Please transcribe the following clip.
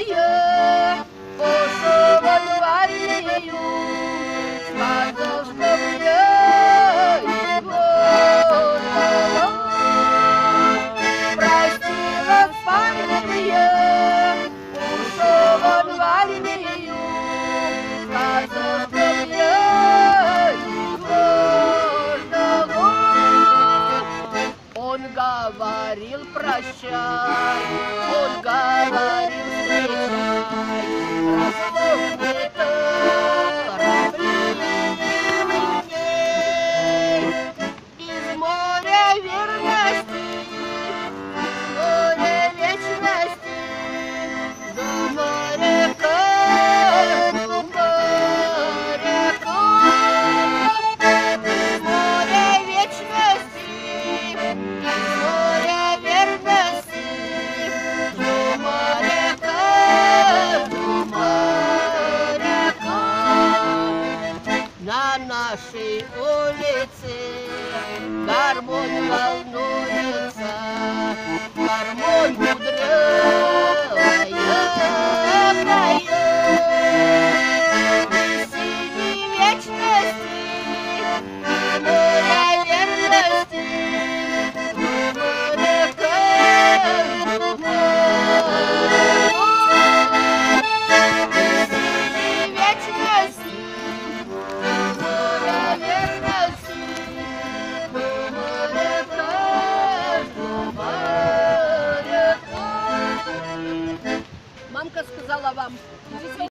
ее Особо твою Смазал, чтоб я его. Дала Прости, распаренную Особо твою Смазал, чтоб я его. Дала Он говорил прощай Он говорил на нашей улице. Гармонь волнуется, гармонь мамка сказала вам.